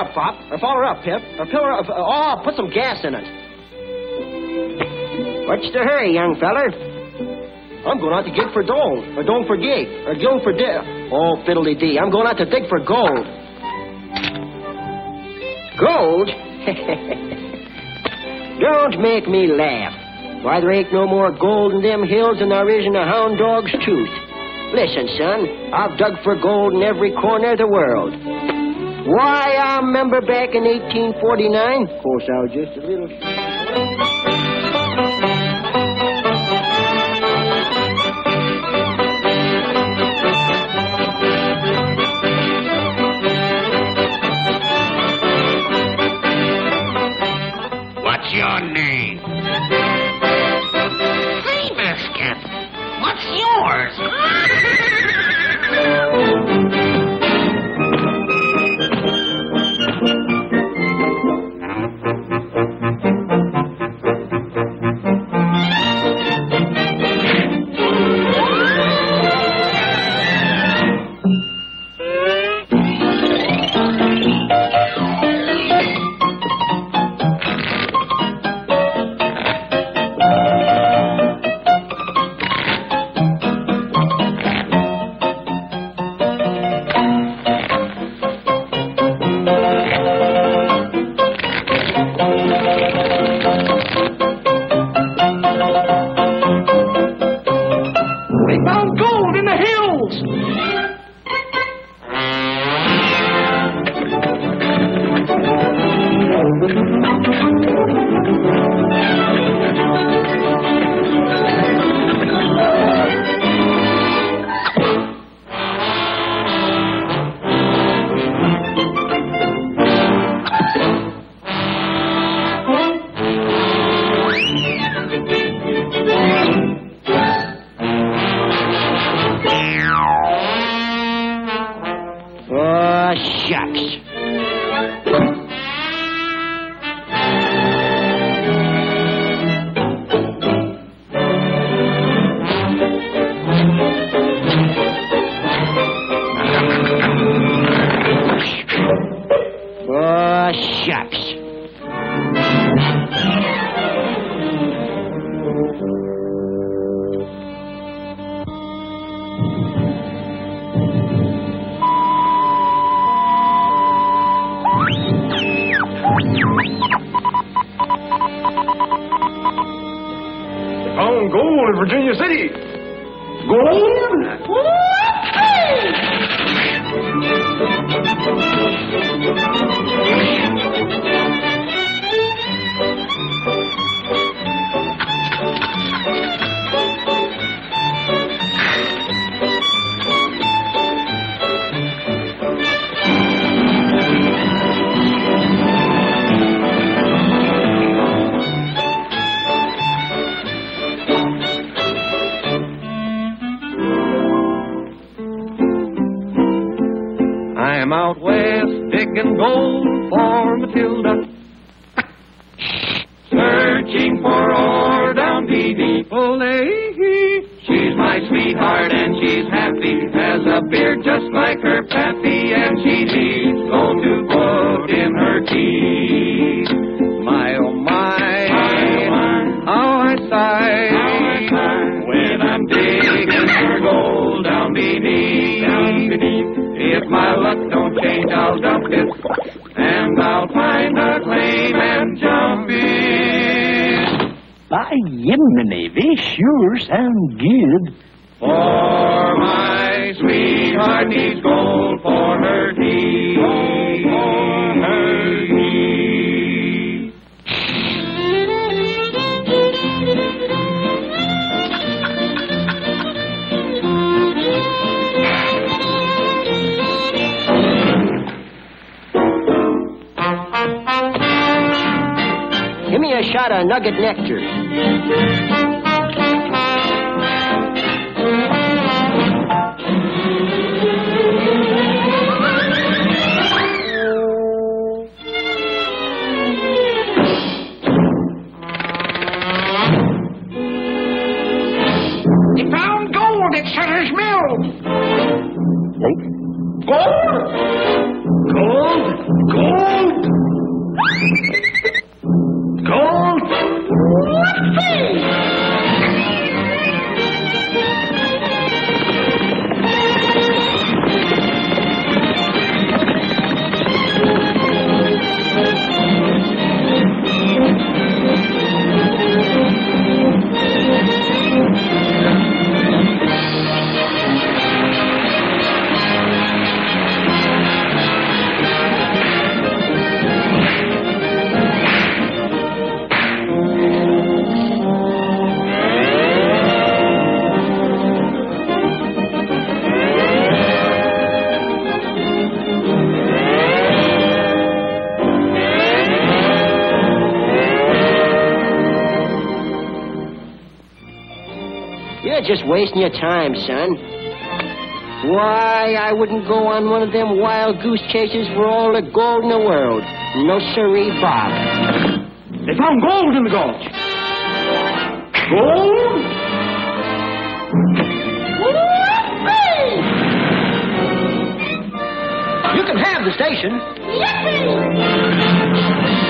Up, Pop. Uh, or uh, fill her up, Pip. Or fill her up. Oh, put some gas in it. What's the hurry, young feller? I'm going out to dig for gold. Or don't for gig. Or gill for dig. Oh, fiddly dee. I'm going out to dig for gold. Gold? don't make me laugh. Why, there ain't no more gold in them hills than there is in a hound dog's tooth. Listen, son, I've dug for gold in every corner of the world. Why, I remember back in 1849. Of course, I was just a little. What's your name? Hey, Biscuit. What's yours? shucks. Found gold in Virginia City. Gold? I digging gold for Matilda. Searching for ore down deep, She's my sweetheart and she's happy. Has a beard just like her pappy, and she I'll dump it, and I'll find a claim and jump it. By Yiminy, they sure sound good. For my sweetheart needs gold for her teeth. Shot of nugget nectar. You found gold at Sutter's Mill. Gold? Gold? Gold? You're just wasting your time, son. Why, I wouldn't go on one of them wild goose chases for all the gold in the world. No siree, Bob. They found gold in the gulch. Gold? You can have the station. Yippee!